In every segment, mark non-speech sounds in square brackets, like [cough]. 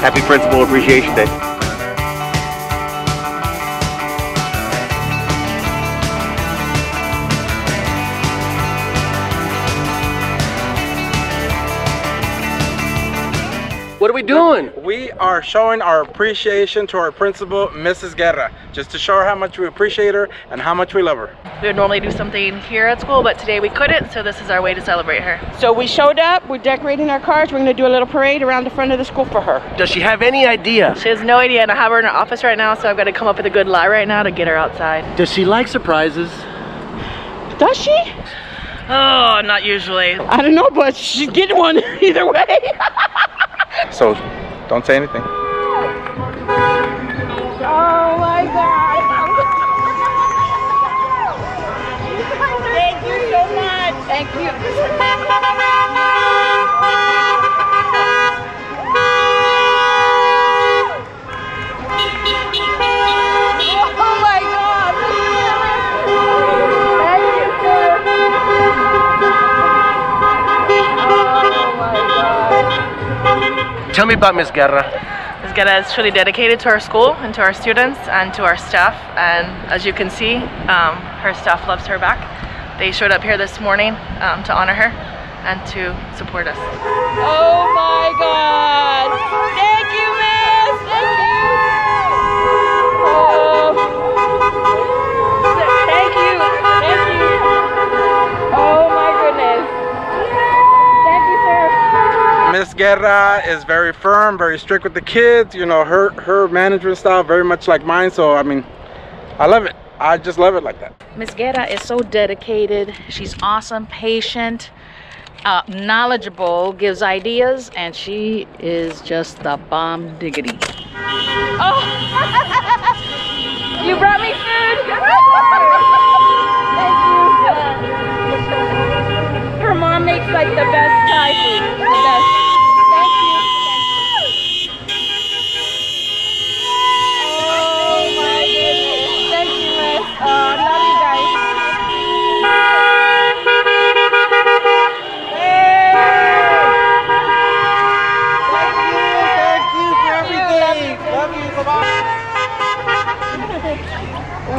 Happy Principal Appreciation Day. What are we doing? We are showing our appreciation to our principal, Mrs. Guerra, just to show her how much we appreciate her and how much we love her. We would normally do something here at school, but today we couldn't, so this is our way to celebrate her. So we showed up, we're decorating our cars, we're gonna do a little parade around the front of the school for her. Does she have any idea? She has no idea, and I have her in her office right now, so I've got to come up with a good lie right now to get her outside. Does she like surprises? Does she? Oh, not usually. I don't know, but she's getting one [laughs] either way. [laughs] So don't say anything. oh my God. Thank you so much. Thank you. Oh my God. Thank you, sir. Oh my God. Tell me about Miss Guerra. Ms. Guerra is truly dedicated to our school and to our students and to our staff. And as you can see, um, her staff loves her back. They showed up here this morning um, to honor her and to support us. Oh my Guerra is very firm, very strict with the kids. You know, her her management style very much like mine. So I mean, I love it. I just love it like that. Miss Guerra is so dedicated. She's awesome, patient, uh, knowledgeable, gives ideas, and she is just the bomb diggity. Oh. [laughs] you brought me food. [laughs]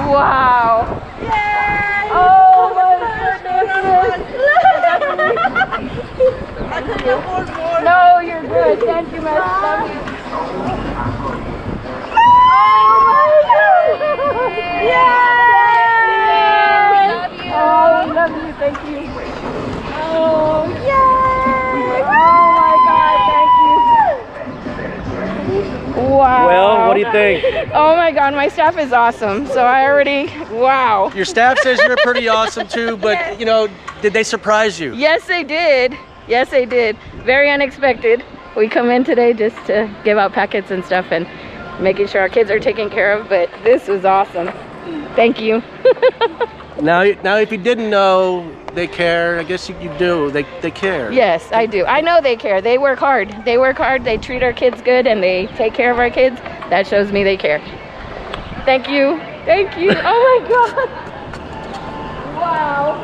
Wow. Oh my goodness. no, you're good. Thank you. Love. Oh my God. Yay! Love you. Oh, love you. Thank you. Oh, yay! Wow. Well, what do you think? [laughs] Oh my god, my staff is awesome. So I already, wow. Your staff says you're pretty [laughs] awesome too, but you know, did they surprise you? Yes, they did. Yes, they did. Very unexpected. We come in today just to give out packets and stuff and making sure our kids are taken care of, but this was awesome. Thank you. [laughs] Now, now, if you didn't know they care, I guess you, you do. They, they care. yes, I do. I know they care. They work hard. They work hard. They treat our kids good and they take care of our kids. That shows me they care. Thank you. Thank you. Oh my god. [laughs] Wow.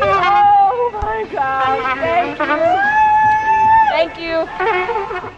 Oh my god. Thank you. Thank you. [laughs]